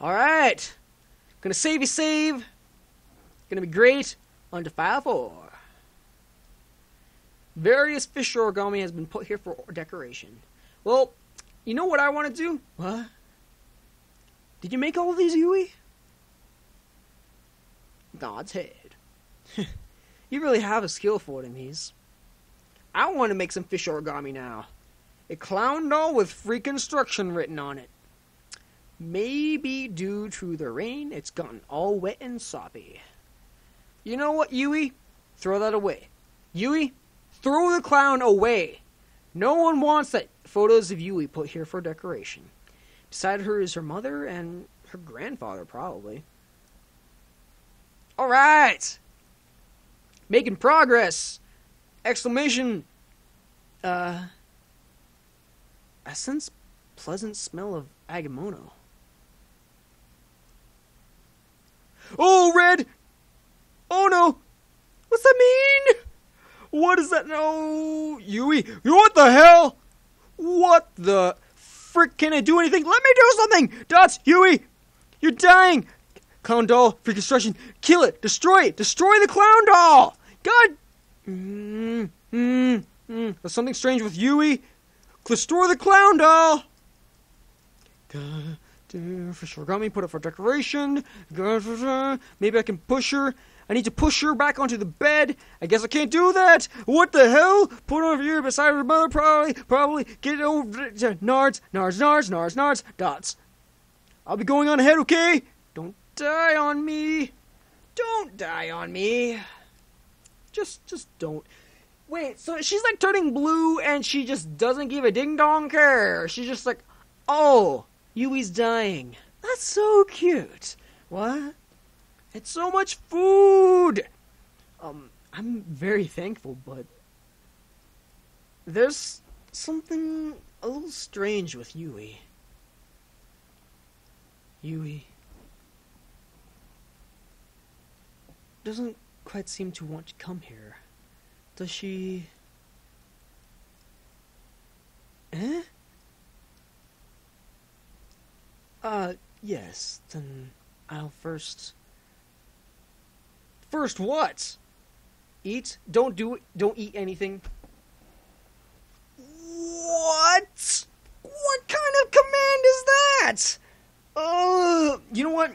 Alright. Gonna save you save. Gonna be great. On to file four. Various fish origami has been put here for decoration. Well, you know what I want to do? What? Did you make all these, Yui? God's head. you really have a skill for it in these. I want to make some fish origami now. A clown doll with freak instruction written on it. Maybe due to the rain, it's gotten all wet and soppy. You know what, Yui? Throw that away. Yui, throw the clown away. No one wants that photos of Yui put here for decoration. Beside her is her mother and her grandfather, probably. All right, making progress! Exclamation! Uh, I sense pleasant smell of agamono. Oh, red! Oh no! What's that mean? What is that? No, Yui. What the hell? What the frick? Can I do anything? Let me do something. Dots, Yui, you're dying. Clown doll, freak destruction. Kill it. Destroy it. Destroy the clown doll. God. Mm, mm, mm. There's something strange with Yui. Destroy the clown doll. God. Sure, got me. Put it for decoration. Maybe I can push her. I need to push her back onto the bed. I guess I can't do that. What the hell? Put her over here beside her mother. Probably, probably get over. to Nards, nards, nards, nards, nards. Dots. I'll be going on ahead, okay? Don't die on me. Don't die on me. Just, just don't. Wait, so she's like turning blue and she just doesn't give a ding dong care. She's just like, oh, Yui's dying. That's so cute. What? It's so much food. Um, I'm very thankful, but there's something a little strange with Yui. Yui doesn't quite seem to want to come here. Does she? Eh? Uh, yes. Then I'll first. First what? Eat? Don't do it. Don't eat anything. What? What kind of command is that? Uh, you know what?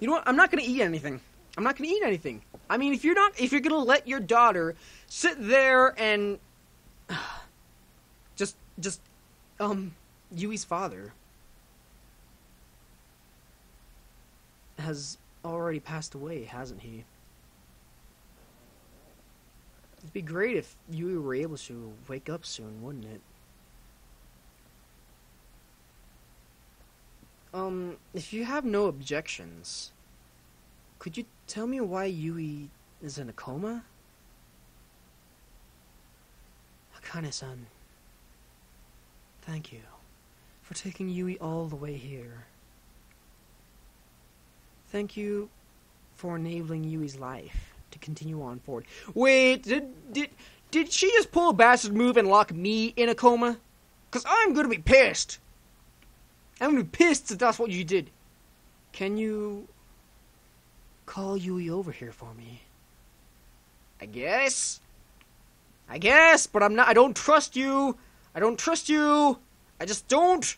You know what? I'm not gonna eat anything. I'm not gonna eat anything. I mean, if you're not, if you're gonna let your daughter sit there and just, just, um, Yui's father has already passed away, hasn't he? It'd be great if Yui were able to wake up soon, wouldn't it? Um, if you have no objections, could you tell me why Yui is in a coma? Akane-san, thank you for taking Yui all the way here. Thank you for enabling Yui's life to continue on forward. Wait, did did did she just pull a bastard move and lock me in a coma? Cause I'm gonna be pissed. I'm gonna be pissed if that's what you did. Can you call Yui over here for me? I guess. I guess, but I'm not. I don't trust you. I don't trust you. I just don't.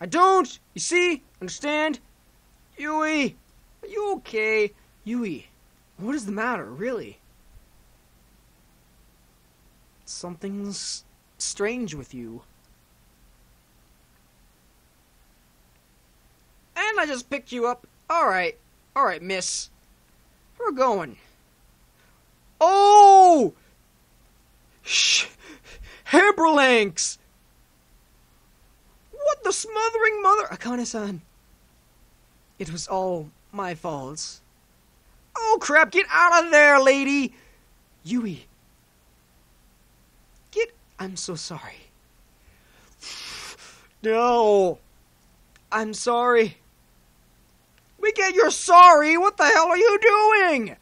I don't. You see? Understand? Yui, are you okay? Yui, what is the matter, really? Something's strange with you. And I just picked you up. Alright. Alright, miss. Where we going? Oh! Shh! Hamperlanks! What the smothering mother? Akane-san. It was all my fault. Oh crap, get out of there, lady! Yui. Get. I'm so sorry. No. I'm sorry. We get you're sorry. What the hell are you doing?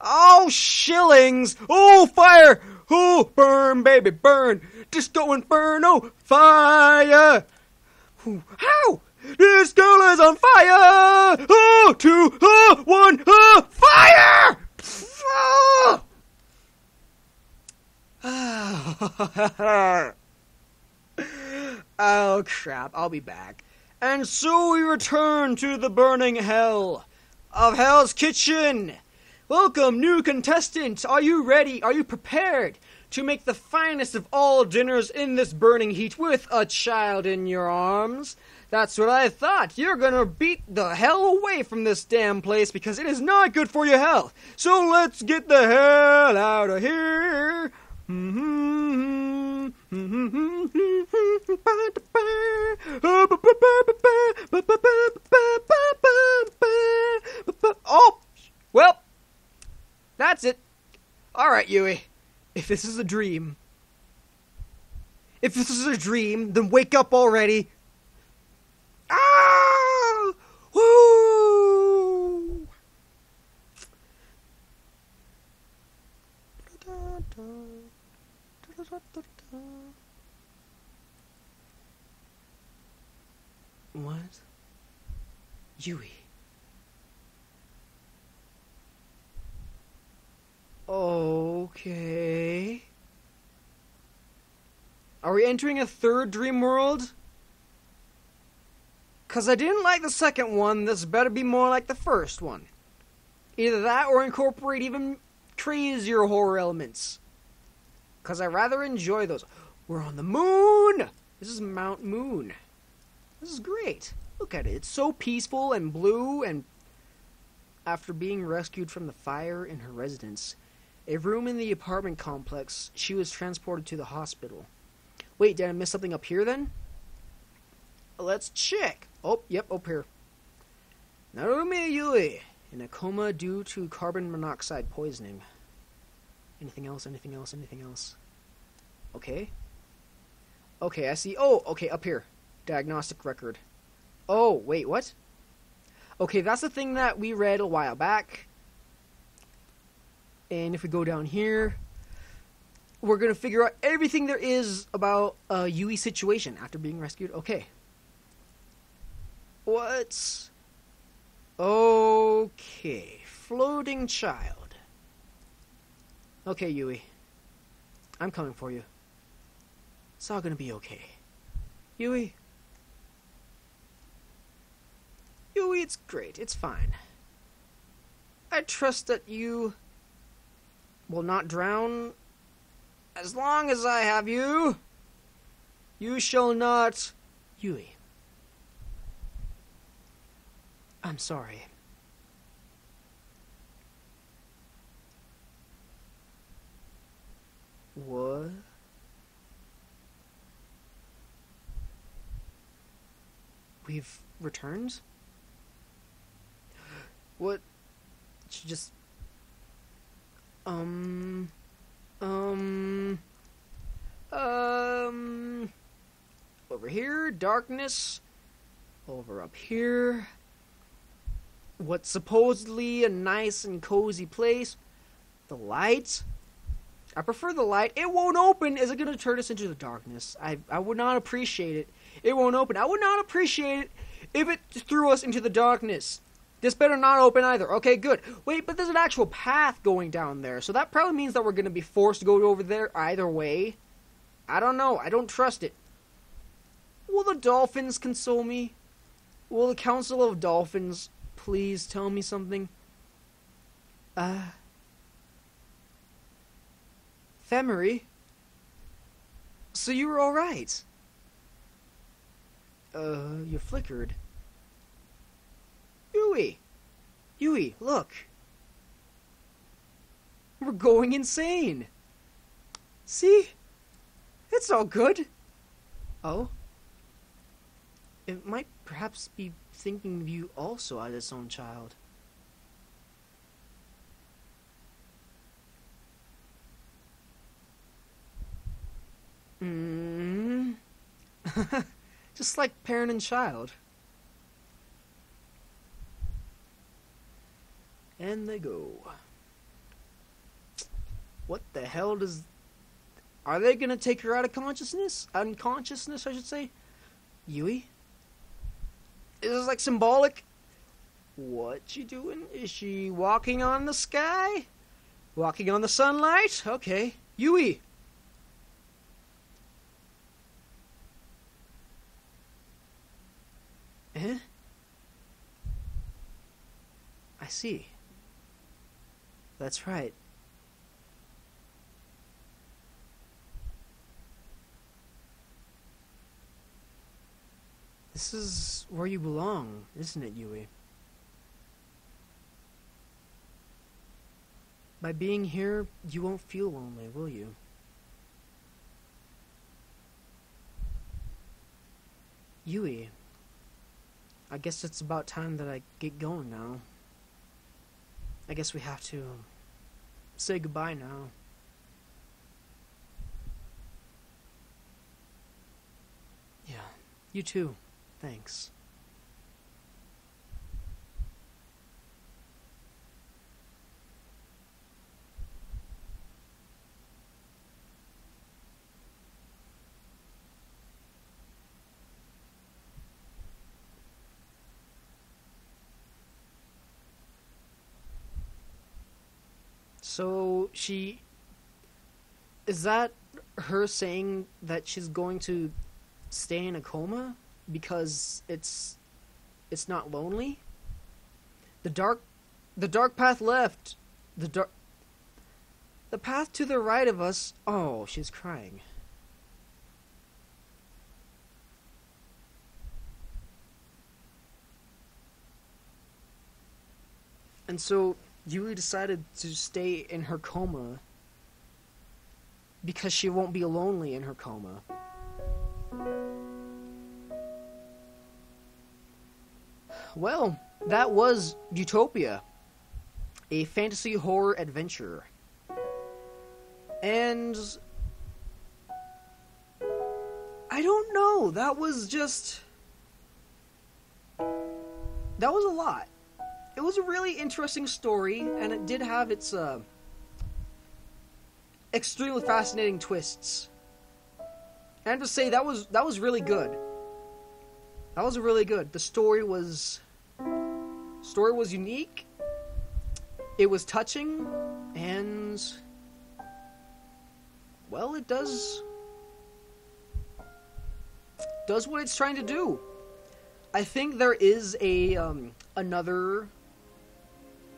Oh, shillings. Oh, fire. Oh, burn, baby, burn. Disco Inferno, fire. Ooh, how? This girl is on fire! Oh, two, oh, one, oh, fire! Oh. oh crap, I'll be back. And so we return to the burning hell of Hell's Kitchen. Welcome, new contestant. Are you ready? Are you prepared to make the finest of all dinners in this burning heat with a child in your arms? That's what I thought. You're gonna beat the hell away from this damn place because it is not good for your health. So let's get the hell out of here. Oh, well, that's it. All right, Yui. If this is a dream, if this is a dream, then wake up already. Ah! Woo! What? Yui. Okay. Are we entering a third dream world? Cause I didn't like the second one, this better be more like the first one. Either that or incorporate even crazier horror elements. Cause I rather enjoy those. We're on the moon! This is Mount Moon. This is great. Look at it. It's so peaceful and blue and after being rescued from the fire in her residence, a room in the apartment complex, she was transported to the hospital. Wait, did I miss something up here then? Let's check. Oh, yep, up here. Narumi Yui in a coma due to carbon monoxide poisoning. Anything else? Anything else? Anything else? Okay. Okay, I see. Oh, okay, up here. Diagnostic record. Oh, wait, what? Okay, that's the thing that we read a while back. And if we go down here, we're going to figure out everything there is about a Yui situation after being rescued. Okay. What's. Okay. Floating child. Okay, Yui. I'm coming for you. It's all gonna be okay. Yui. Yui, it's great. It's fine. I trust that you will not drown as long as I have you. You shall not. Yui. I'm sorry. What? We've returned? What? She just. Um. Um. Um. Over here, darkness. Over up here. What's supposedly a nice and cozy place. The lights. I prefer the light. It won't open. Is it going to turn us into the darkness? I, I would not appreciate it. It won't open. I would not appreciate it if it threw us into the darkness. This better not open either. Okay, good. Wait, but there's an actual path going down there, so that probably means that we're going to be forced to go over there either way. I don't know. I don't trust it. Will the dolphins console me? Will the Council of Dolphins please tell me something? Uh. Femery? So you were alright? Uh, you flickered. Yui! Yui, look! We're going insane! See? It's all good! Oh? It might perhaps be thinking of you also as its own child. Mm. Just like parent and child. And they go. What the hell does. Are they gonna take her out of consciousness? Unconsciousness, I should say? Yui? Is this like symbolic? What she doing? Is she walking on the sky? Walking on the sunlight? Okay. Yui. Eh? I see. That's right. This is where you belong, isn't it, Yui? By being here, you won't feel lonely, will you? Yui, I guess it's about time that I get going now. I guess we have to um, say goodbye now. Yeah, you too. Thanks. So she is that her saying that she's going to stay in a coma because it's it's not lonely? The dark the dark path left. The dark the path to the right of us. Oh, she's crying. And so Yui decided to stay in her coma because she won't be lonely in her coma. Well, that was Utopia, a fantasy horror adventure. And I don't know, that was just that was a lot it was a really interesting story, and it did have its uh, extremely fascinating twists. And to say that was that was really good. That was really good. The story was story was unique. It was touching, and well, it does does what it's trying to do. I think there is a um, another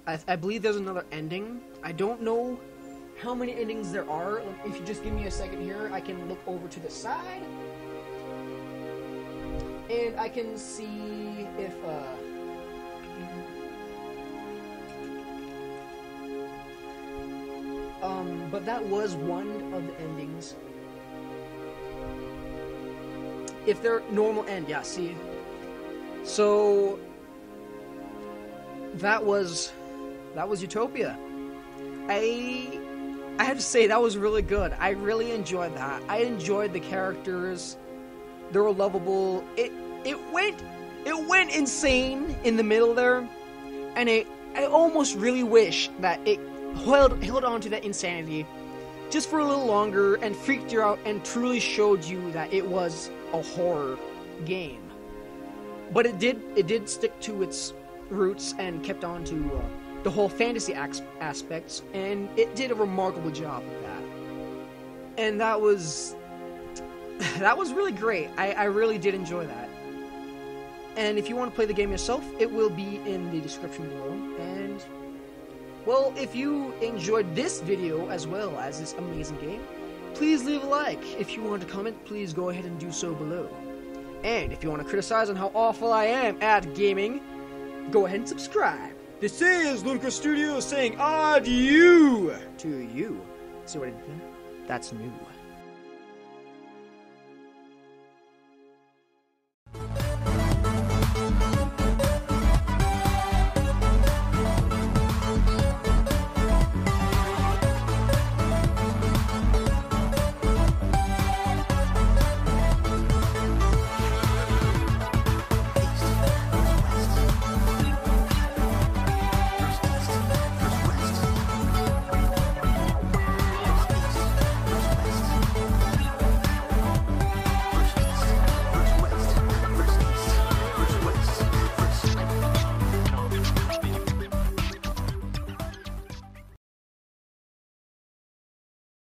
I, I believe there's another ending. I don't know how many endings there are. If you just give me a second here, I can look over to the side. And I can see if, uh... Um, but that was one of the endings. If they're normal end, yeah, see? So... That was that was Utopia. I I have to say that was really good. I really enjoyed that. I enjoyed the characters. They were lovable. It it went it went insane in the middle there, and it I almost really wish that it held held on to that insanity just for a little longer and freaked you out and truly showed you that it was a horror game. But it did it did stick to its roots and kept on to. Uh, the whole fantasy aspects, and it did a remarkable job of that. And that was that was really great. I, I really did enjoy that. And if you want to play the game yourself, it will be in the description below. And well, if you enjoyed this video as well as this amazing game, please leave a like. If you want to comment, please go ahead and do so below. And if you want to criticize on how awful I am at gaming, go ahead and subscribe. This is Ludicrous Studios saying adieu to you. See what I did there? That's new.